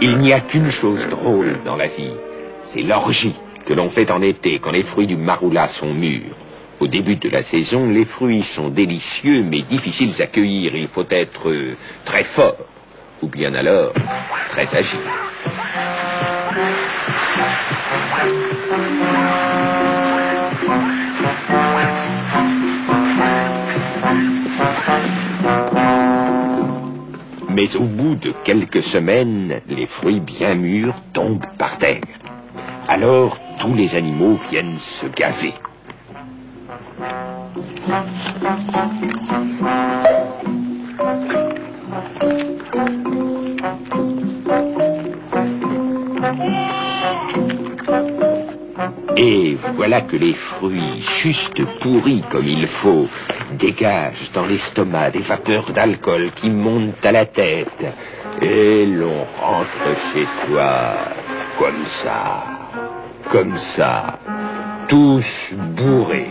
Il n'y a qu'une chose drôle dans la vie, c'est l'orgie que l'on fait en été quand les fruits du maroula sont mûrs. Au début de la saison, les fruits sont délicieux mais difficiles à cueillir. Il faut être euh, très fort, ou bien alors très agile. Mais au bout de quelques semaines, les fruits bien mûrs tombent par terre. Alors tous les animaux viennent se gaver. Et voilà que les fruits, juste pourris comme il faut, dégagent dans l'estomac des vapeurs d'alcool qui montent à la tête. Et l'on rentre chez soi comme ça, comme ça, tous bourrés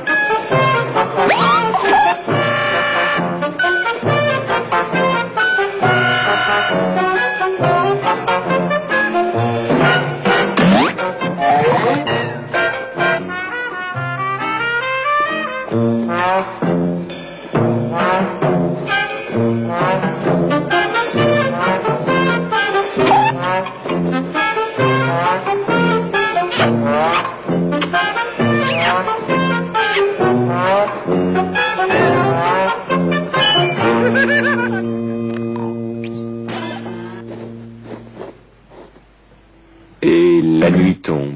Et la nuit tombe.